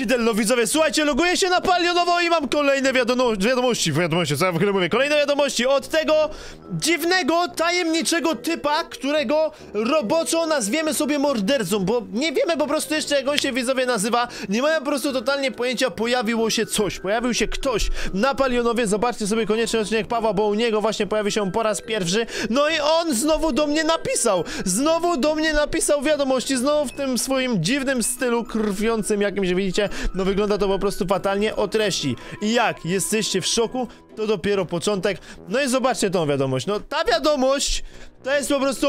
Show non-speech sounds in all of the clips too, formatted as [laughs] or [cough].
Kidel, no widzowie, słuchajcie, loguję się na Palionowo i mam kolejne wiadomo wiadomości, wiadomości, co ja w ogóle mówię, kolejne wiadomości od tego dziwnego, tajemniczego typa, którego roboczo nazwiemy sobie mordercą, bo nie wiemy po prostu jeszcze jak on się widzowie nazywa, nie mamy po prostu totalnie pojęcia, pojawiło się coś, pojawił się ktoś na Palionowie, zobaczcie sobie koniecznie odcinek Pawła, bo u niego właśnie pojawił się po raz pierwszy, no i on znowu do mnie napisał, znowu do mnie napisał wiadomości, znowu w tym swoim dziwnym stylu krwiącym, jakim widzicie, no wygląda to po prostu fatalnie o treści. I jak jesteście w szoku, to dopiero początek. No i zobaczcie tą wiadomość. No ta wiadomość to jest po prostu.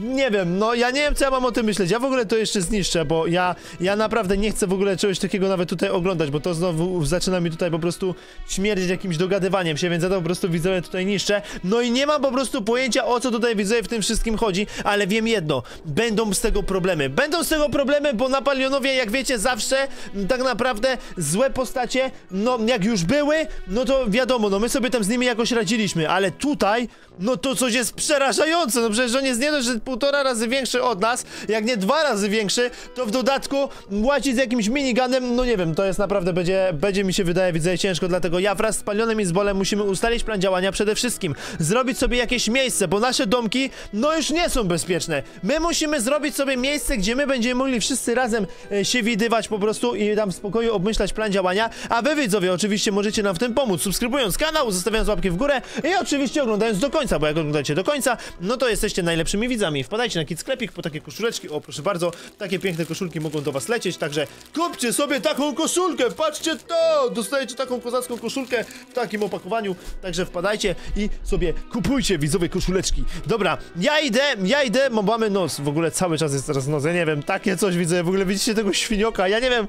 Nie wiem, no ja nie wiem co ja mam o tym myśleć. Ja w ogóle to jeszcze zniszczę, bo ja, ja naprawdę nie chcę w ogóle czegoś takiego nawet tutaj oglądać, bo to znowu zaczyna mi tutaj po prostu śmierdzić jakimś dogadywaniem się, więc ja to po prostu widzowie tutaj niszczę. No i nie mam po prostu pojęcia o co tutaj widzowie w tym wszystkim chodzi, ale wiem jedno, będą z tego problemy. Będą z tego problemy, bo na Palionowie, jak wiecie, zawsze tak naprawdę złe postacie, no jak już były, no to wiadomo, no my sobie tam z nimi jakoś radziliśmy, ale tutaj, no to coś jest przerażające, no przecież on jest nie dość, że półtora razy większy od nas, jak nie dwa razy większy, to w dodatku łazi z jakimś miniganem, no nie wiem, to jest naprawdę, będzie, będzie mi się wydaje, widzę, ciężko, dlatego ja wraz z Palionem i z Bolem musimy ustalić plan działania przede wszystkim, zrobić sobie jakieś miejsce, bo nasze domki, no już nie są bezpieczne, my musimy zrobić sobie miejsce, gdzie my będziemy mogli wszyscy razem e, się widywać po prostu i tam w spokoju obmyślać plan działania, a wy widzowie oczywiście możecie nam w tym pomóc, subskrybując kanał, zostawiając łapki w górę i oczywiście oglądając do końca, bo jak oglądacie do końca, no to jesteście najlepszymi widzami. Wpadajcie na Kid Sklepik po takie koszuleczki, o proszę bardzo, takie piękne koszulki mogą do was lecieć, także kupcie sobie taką koszulkę, patrzcie to, dostajecie taką kozacką koszulkę w takim opakowaniu, także wpadajcie i sobie kupujcie widzowie koszuleczki. Dobra, ja idę, ja idę, bo mamy noc, w ogóle cały czas jest teraz noc, ja nie wiem, takie coś widzę, w ogóle widzicie tego świnioka, ja nie wiem,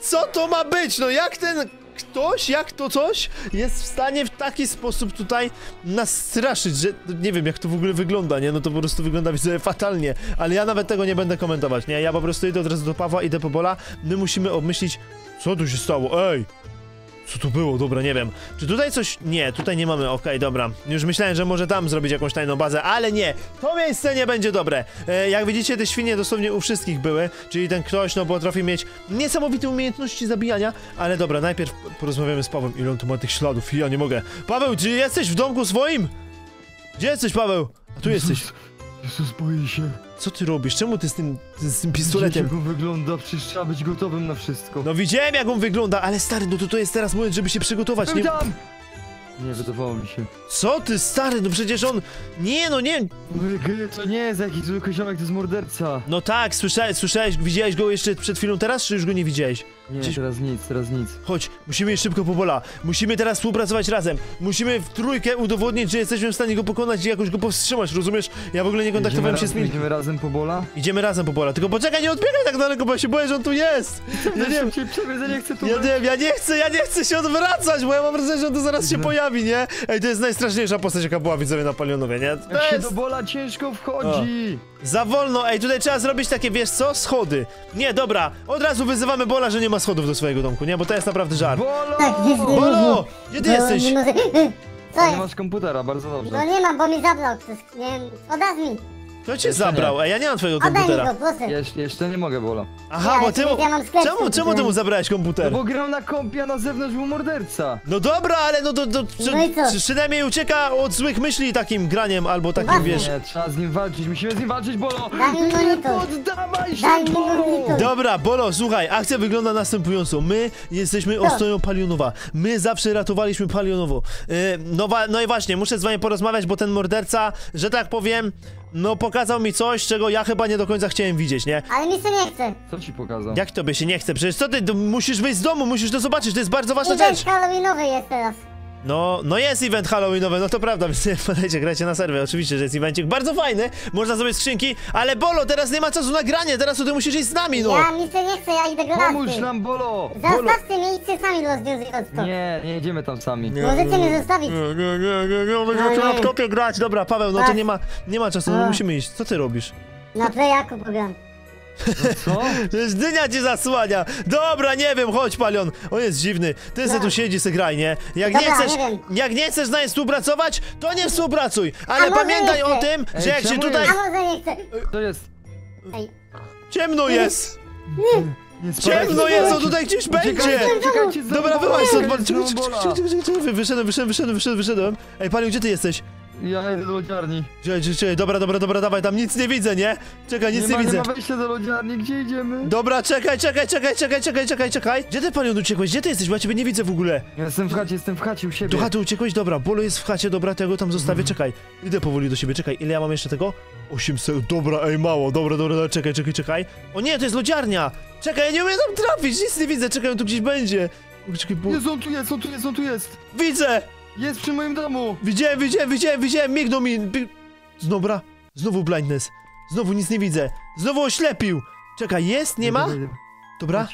co to ma być, no jak ten ktoś, jak to coś, jest w stanie w taki sposób tutaj nas straszyć, że nie wiem jak to w ogóle wygląda, nie? No to po prostu wygląda widzę fatalnie, ale ja nawet tego nie będę komentować, nie? Ja po prostu idę od razu do Pawła, idę po Bola, my musimy obmyślić, co tu się stało, ej! Co to było? Dobra, nie wiem. Czy tutaj coś... Nie, tutaj nie mamy, okej, dobra. Już myślałem, że może tam zrobić jakąś tajną bazę, ale nie. To miejsce nie będzie dobre. E, jak widzicie, te świnie dosłownie u wszystkich były, czyli ten ktoś, no, potrafi mieć niesamowite umiejętności zabijania, ale dobra, najpierw porozmawiamy z Pawłem, ile on tu ma tych śladów, ja nie mogę. Paweł, czy jesteś w domku swoim? Gdzie jesteś, Paweł? A tu jesteś. Jezus, boję się. Co ty robisz? Czemu ty z tym, z tym pistoletem? Jak on wygląda, przecież trzeba być gotowym na wszystko. No widziałem jak on wygląda, ale stary, no to to jest teraz moment, żeby się przygotować. Nie... tam! Nie, wydawało mi się. Co ty, stary, no przecież on... Nie, no nie... To nie jest jakiś zwykły ziomek, to jest morderca. No tak, słyszałeś, słyszałeś, widziałeś go jeszcze przed chwilą teraz, czy już go nie widziałeś? Nie, Gdzieś- teraz nic, teraz nic. Chodź, musimy iść szybko po Bola. Musimy teraz współpracować razem. Musimy w trójkę udowodnić, że jesteśmy w stanie go pokonać i jakoś go powstrzymać, rozumiesz? Ja w ogóle nie kontaktowałem Idziemy się z nim. Idziemy razem po bola? Idziemy razem po Bola, tylko poczekaj, nie odbiegaj tak daleko, bo ja się boję, że on tu jest. Ja nie wiem, ja nie chcę tu ja nie wiem, ja nie chcę, ja nie chcę się odwracać, bo ja mam wrażenie, że on tu zaraz się pojawi, nie? Ej, to jest najstraszniejsza postać, jaka była widzowie na Palionowie, nie? To Jak się jest... do bola ciężko wchodzi. Za wolno, ej, tutaj trzeba zrobić takie, wiesz co, schody. Nie, dobra, od razu wyzywamy Bola, że nie ma schodów do swojego domku, nie? Bo to jest naprawdę żart. Bolo! Tak, jest Bolo, gdzie ty No, jesteś? Nie może... Co Nie jest? masz komputera, bardzo No dobrze. nie mam, bo mi ktoś. Nie wiem, oddaj mi. Kto cię Jeszcze zabrał? Ej, ja nie mam twojego Oddaj mi komputera. go, proszę. Jeszcze, jeszcze nie mogę bola. Aha, Ja, bo ty mu... ja mam sklep z Czemu, czemu ty mu komputerem. zabrałeś komputer? No bo grał na kompie, a na zewnątrz był morderca. No dobra, ale no to, No i co? przy- przynajmniej ucieka od złych myśli takim graniem albo takim, Właśnie. wiesz... Nie, trzeba z nim walczyć, musimy z nim walczyć, bolo! Daj mi monitor. Poddawaj się, Daj mi bolo! monitor. Dobra, Bolo, słuchaj, akcja wygląda następująco. My jesteśmy ostoją Palionowa. My zawsze ratowaliśmy Palionowo. Yy, no, wa- no i właśnie, muszę z wami porozmawiać, bo ten morderca, że tak powiem, no pokazał mi coś, czego ja chyba nie do końca chciałem widzieć, nie? Ale mi się nie chce. Co ci pokazał? Jak tobie się nie chce? Przecież co ty, musisz wyjść z domu, musisz to zobaczyć, to jest bardzo ważna Event rzecz. halloweenowy jest teraz. No, no jest event halloweenowy, no to prawda, [laughs] więc podajcie, grajcie na serwer, oczywiście, że jest evencik bardzo fajny, można sobie skrzynki, ale Bolo, teraz nie ma czasu na granie, teraz ty musisz iść z nami, no! Ja się nie chce, ja idę go Pomóż nam, bolo! Zostawcie mnie, idźcie sami rozwiązując to. Nie, nie jedziemy tam sami. Możecie mnie zostawić. Nie, nie, nie, nie, nie, on będzie No nie. grać. Dobra, Paweł, no to Tak. nie ma, nie ma czasu, no musimy iść. Co ty robisz? Na playaku pogram. Co? Przecież dynia cię zasłania. Dobra, nie wiem, chodź, Palion. On jest dziwny. Ty se Tak. tu siedzi, se graj, nie? Jak nie Dobra, chcesz, nie wiem. jak nie chcesz z nami współpracować, to nie współpracuj. Ale może pamiętaj nie o chcę? tym, Ej, że jak się czemu tutaj A może nie chce. To jest... Ej, ciemno jest. Nie spadajcie, Ciemno jest, on tutaj gdzieś będzie! Dobra, wyłaź stąd, pan. Czekaj, domu, czekaj, bola. czekaj, czekaj, czekaj, wyszedłem, wyszedłem, wyszedłem, wyszedłem. Ej, paniu, gdzie ty jesteś? Ja jedę do lodziarni. Czekaj, czekaj, czekaj, dobra, dobra, dobra, dawaj, tam nic nie widzę, nie? Czekaj, nic nie, nie, ma, widzę. nie ma wejścia do lodziarni, gdzie idziemy? Dobra, czekaj, czekaj, czekaj, czekaj, czekaj, czekaj, czekaj. Gdzie ty, panią, uciekłeś? Gdzie ty jesteś? Bo ja ciebie nie widzę w ogóle. Ja jestem w chacie, jestem w chacie u siebie. Do chaty uciekłeś? Dobra, Bolo jest w chacie, dobra, tego tam zostawię, Mhm. czekaj. Idę powoli do siebie, czekaj, ile ja mam jeszcze tego? 800, dobra, ej, mało, dobra, dobra, dobra, czekaj, czekaj, czekaj. O nie, to jest lodziarnia! Czekaj, ja nie umiem tam trafić, nic nie widzę, czekaj, on tu gdzieś będzie. Czekaj, bo... Jest, on tu jest, on tu jest, on tu jest. Widzę! Jest przy moim domu. Widziałem, widziałem, widziałem, widziałem, mignął mi. Bi- Dobra, znowu blindness. Znowu nic nie widzę. Znowu oślepił. Czekaj, jest? Nie ma? Dobra.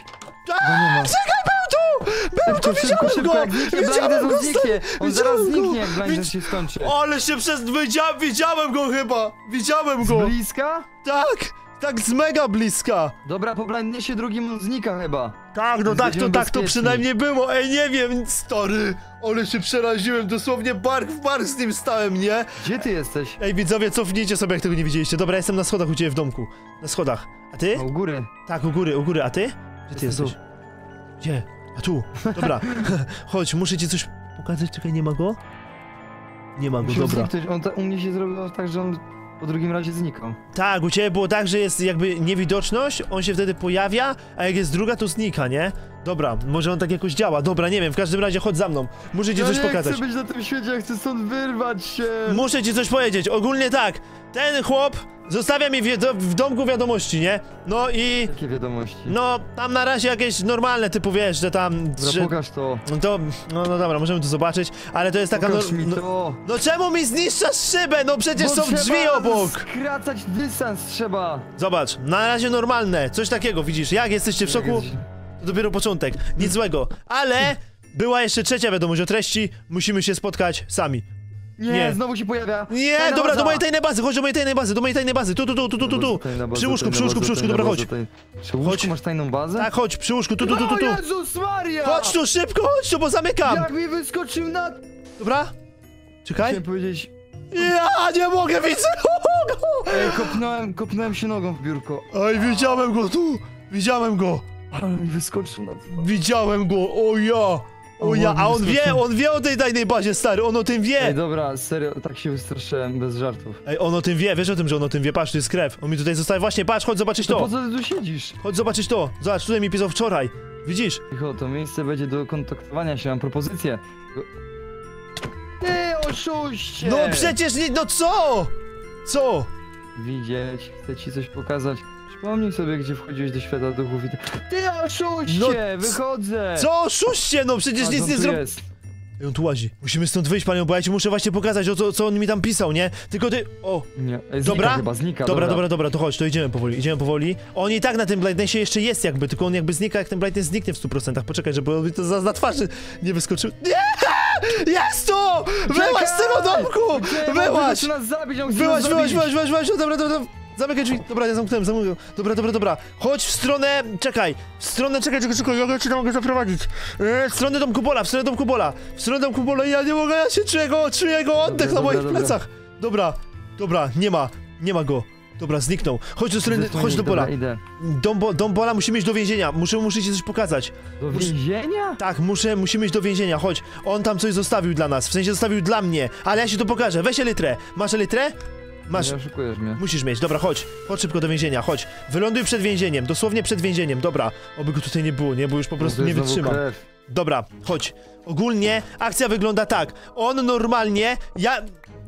Go nie ma. Czekaj, był tu! Był tu, Szybko, widziałem szybko, go! Widziałem go, zniknie. On zaraz widziałem go. zniknie, jak Blinders Widz- się skończy. Ale się przez... Widziałem, widziałem go chyba! Widziałem Z go! bliska? Tak! Tak z mega bliska! Dobra, po Blindnessie drugim znika chyba. Tak, no tak, to tak to przynajmniej było. Ej, nie wiem, stary! Ale się przeraziłem, dosłownie bark w bark z nim stałem, nie? Gdzie ty jesteś? Ej, widzowie, cofnijcie sobie, jak tego nie widzieliście. Dobra, jestem na schodach u ciebie w domku. Na schodach. A ty? O, u góry. Tak, u góry, u góry. A ty? Gdzie ty Jestem jesteś? Gdzie? A tu. Dobra. [laughs] Chodź, muszę ci coś pokazać. Czekaj, nie ma go? Nie ma go, Musimy dobra. zniknąć. On ta, u mnie się zrobiło tak, że on po drugim razie znikał. Tak, u ciebie było tak, że jest jakby niewidoczność, on się wtedy pojawia, a jak jest druga, to znika, nie? Dobra, może on tak jakoś działa. Dobra, nie wiem, w każdym razie chodź za mną. Muszę ci ja coś nie pokazać. chcę być na tym świecie, ja chcę stąd wyrwać się. Muszę ci coś powiedzieć. Ogólnie tak. Ten chłop zostawia mi w, w domku wiadomości, nie? No i... Jakie wiadomości? No, tam na razie jakieś normalne, typu wiesz, że tam... Dobra, Że, pokaż to. no to, no, no dobra, możemy to zobaczyć, ale to jest taka... No, mi no, to. no czemu mi zniszczasz szybę? No przecież Bo są drzwi obok! skracać dystans trzeba. Zobacz, na razie normalne, coś takiego, widzisz, jak jesteście w szoku? To dopiero początek, nic złego, ale była jeszcze trzecia wiadomość o treści, musimy się spotkać sami. Nie, Nie. znowu się pojawia. Nie, Tajna dobra, do baza. mojej tajnej bazy, chodź do mojej tajnej bazy, do mojej tajnej bazy, tu, tu, tu, tu, tu, tu, tu. Przy łóżku, przy łóżku, przy łóżku, dobra, chodź. Przy łóżku Chodź. masz tajną bazę? Tak, chodź, przy łóżku, tu, tu, tu, tu, tu. Jezus Maria! Chodź tu, szybko, chodź tu, bo zamykam. Jak mi wyskoczył na... Dobra? Czekaj. Chciałem powiedzieć... Ja nie mogę, widzę go! Ej, kopnąłem, kopnąłem się nogą w biurko. Ej, widziałem go tu, widziałem go, Ale mi wyskoczył na... widziałem go, o ja, o ja, a on wie, on wie o tej tajnej bazie, stary, on o tym Ej, wie. dobra, serio, tak się wystraszyłem, bez żartów. Ej, on o tym wie, wiesz o tym, że on o tym wie, patrz, tu jest krew. On mi tutaj zostaje, właśnie, patrz, chodź zobaczyć To po to. co ty tu siedzisz? Chodź zobaczyć to. Zobacz, tutaj mi pisał wczoraj. Widzisz? Cicho, to miejsce będzie do kontaktowania się, mam propozycję. Ty oszuście! No przecież nie, no co? Co? Widzieć, chcę ci coś pokazać. Przypomnij sobie, gdzie wchodziłeś do świata duchów i ty... Ty oszuście! No, wychodzę! Co? Oszuście, no przecież Patrz, nic nie zrobił. jest. Ej, on tu łazi. Musimy stąd wyjść, panią, bo ja ci muszę właśnie pokazać, o co, co on mi tam pisał, nie? Tylko ty... O, Nie, ej, znika Dobra? chyba, znika, dobra, dobra, dobra, to chodź, to idziemy powoli, idziemy powoli. On i tak na tym Blindnessie jeszcze jest jakby, tylko on jakby znika, jak ten Blindness zniknie w 100%. Poczekaj, żeby on mi to za, na twarzy nie wyskoczył. Nie! Jest tu! Wyłaź z tego domku! Wyłaź! Wyłaź, wyłaź, wyłaź, wyłaź, wyłaź, dobra, dobra, dobra. Zamykaj drzwi. Dobra, ja zamknąłem, zamknąłem. Dobra, dobra, dobra. Chodź w stronę, czekaj, w stronę, czekaj, czekaj, czekaj, ja cię tam mogę zaprowadzić? E, w stronę domku Bola, w stronę domku Bola. W stronę domku Bola, ja nie mogę, ja się czuję go, czuję go oddech Dobra, na moich dobra, plecach. Dobra, dobra, nie ma, nie ma go. Dobra, zniknął. Chodź do strony, chodź do dobra, Bola. idę. Dom, bo, dom Bola musimy iść do więzienia, muszę, muszę ci coś pokazać. Do Mus- więzienia? Tak, muszę, musimy iść do więzienia, chodź. On tam coś zostawił dla nas, w sensie zostawił dla mnie, ale ja ci to pokażę. Weź elytrę. Masz elytrę? Masz. Nie oszukujesz mnie. Musisz mieć, dobra, chodź. Chodź szybko do więzienia, chodź. Wyląduj przed więzieniem, dosłownie przed więzieniem, dobra. Oby go tutaj nie było, nie? Bo już po prostu To nie wytrzymam. krew. Dobra, chodź. Ogólnie akcja wygląda tak. On normalnie, ja...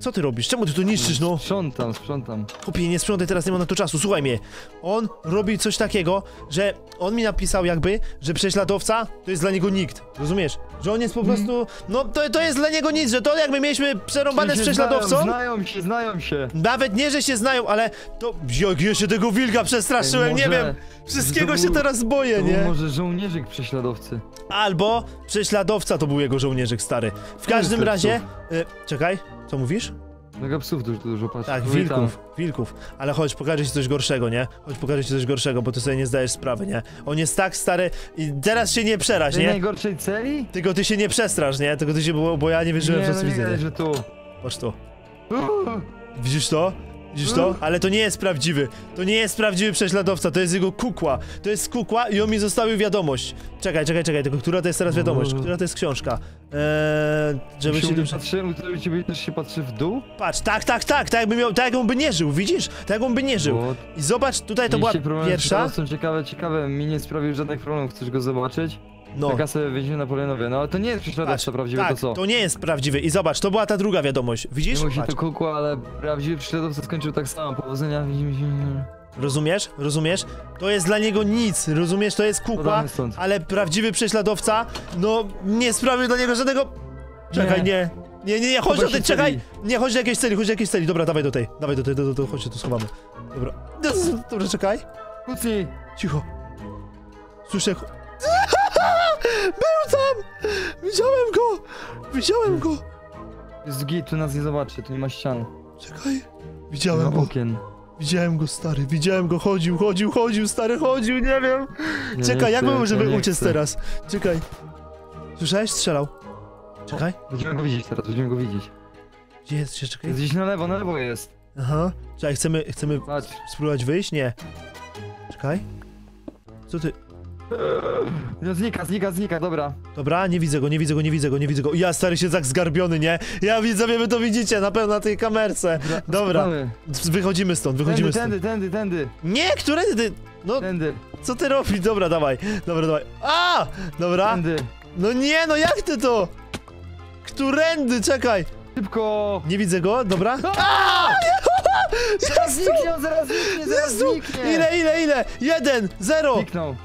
Co ty robisz? Czemu ty to niszczysz, no? Sprzątam, sprzątam. Chłopie, nie sprzątaj, teraz nie ma na to czasu, słuchaj mnie. On robi coś takiego, że on mi napisał jakby, że prześladowca to jest dla niego nikt, rozumiesz? Że on jest po prostu, no to, to jest dla niego nic, że to jakby mieliśmy przerąbane z prześladowcą. Znają, znają się, znają się. Nawet nie, że się znają, ale to... Jak ja się tego wilka przestraszyłem, Ej, nie wiem. Wszystkiego to się był- teraz boję, był nie? może żołnierzyk prześladowcy. Albo prześladowca to był jego żołnierzyk stary. W każdym razie... Y, czekaj, co mówisz? Mega psów dużo, dużo. Tak, wilków, wilków. Ale chodź, pokażę ci coś gorszego, nie? Chodź, pokażę ci coś gorszego, bo ty sobie nie zdajesz sprawy, nie? On jest tak stary i teraz się nie przeraź, nie? najgorszej celi? Tylko ty się nie przestrasz, nie? Tylko ty się, bo, bo ja nie wierzyłem w nie, to, no co nie widzę, nie? że tu. Patrz to. Widzisz to? Widzisz to? Ale to nie jest prawdziwy. To nie jest prawdziwy prześladowca, to jest jego kukła. To jest kukła i on mi zostawił wiadomość. Czekaj, czekaj, czekaj, tylko która to jest teraz wiadomość? Która to jest książka? Eee, żeby Się dobrze... patrzy, u ciebie też się patrzy w dół? Patrz, tak, tak, tak, tak jakby miał, tak jak on by nie żył, widzisz? Tak jak on by nie żył. I zobacz, tutaj to była pierwsza. przeprowadzką, ciekawe, ciekawe, mi nie sprawił żadnych problemów, chcesz go zobaczyć? No. Taka sobie więziemy na Polenowie, no ale to nie jest prześladowca prawdziwy, tak, to co? to nie jest prawdziwy. I zobacz, to była ta druga wiadomość. Widzisz? Nie musi Patrz. to kukła, ale prawdziwy prześladowca skończył tak samo, powodzenia, widzimy się... Rozumiesz? Rozumiesz? To jest dla niego nic, rozumiesz? To jest kukła, ale prawdziwy prześladowca, no nie sprawił dla niego żadnego... Czekaj, nie. Nie, nie, nie, chodź Chyba do tej, czekaj! Nie, chodź do jakiejś celi, chodź do jakiejś celi. Dobra, dawaj do tej, dawaj do tej, do, do, do, chodź się tu schowamy. Dobra. Dobra, czekaj. Kucnij! Cicho. Słyszę... Był tam! Widziałem go! Widziałem go! Git, tu nas nie zobaczy, tu nie ma ścian. Czekaj. Nie Widziałem go. okien. Widziałem go, stary. Widziałem go. Chodził, chodził, chodził, stary, chodził, nie wiem. Ja Czekaj, nie jak chcę, my możemy nie uciec chcę. teraz? Czekaj. Słyszałeś? Strzelał. Czekaj. Będziemy go widzieć teraz, będziemy go widzieć. Gdzie jest? Czekaj. Jest gdzieś na lewo, na lewo jest. Aha. Czekaj, chcemy, chcemy Patrz. spróbować wyjść? Nie. Czekaj. Co ty? No znika, znika, znika, dobra. Dobra, nie widzę go, nie widzę go, nie widzę go, nie widzę go. Ja stary się tak zgarbiony, nie? Ja widzę, wy to widzicie na pewno na tej kamerce. Dobra, Spadamy. wychodzimy stąd, wychodzimy Tędy, stąd. tędy, tędy, tędy, Nie, które ty? No, tędy, co ty robisz? Dobra, dawaj. Dobra, dawaj. A! Dobra. tędy. No nie, no jak ty to? Którędy? Czekaj. Szybko! Nie widzę go, dobra. [laughs] Zaraz zniknie, on zaraz zniknie, zaraz Jezu! zniknie! Ile, ile, ile? Jeden, zero. Zniknął.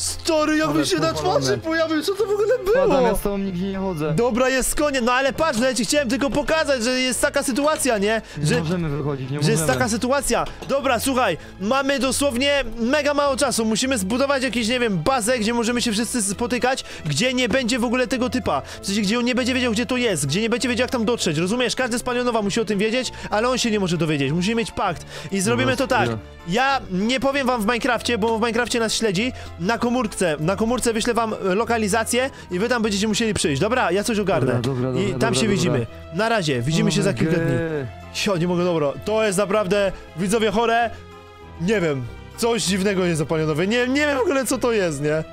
Story, jakby się na twarzy pojawił, co to w ogóle Padam, było? ja z tobą nigdzie nie chodzę. Dobra, jest koniec, no ale patrz, no ja ci chciałem tylko pokazać, że jest taka sytuacja, nie? Nie Że, możemy wychodzić, nie że możemy. jest taka sytuacja. Dobra, słuchaj, mamy dosłownie mega mało czasu, musimy zbudować jakieś, nie wiem, bazę, gdzie możemy się wszyscy spotykać, gdzie nie będzie w ogóle tego typa. W sensie, gdzie on nie będzie wiedział, gdzie to jest, gdzie nie będzie wiedział, jak tam dotrzeć, rozumiesz? Każdy z Palionowa musi o tym wiedzieć, ale on się nie może dowiedzieć, musimy mieć pakt. I zrobimy to tak, ja nie powiem wam w Minecrafcie, bo w Minecrafcie nas śledzi, na komórce, na komórce wyślę wam e, lokalizację i wy tam będziecie musieli przyjść. Dobra, ja coś ogarnę. Dobra, dobra, I dobra, tam dobra, się widzimy. Na razie, widzimy się za kilka dni. Sio, nie mogę, dobra. To jest naprawdę, widzowie chore, nie wiem, coś dziwnego jest zapalionowe. Nie, nie wiem w ogóle co to jest, nie?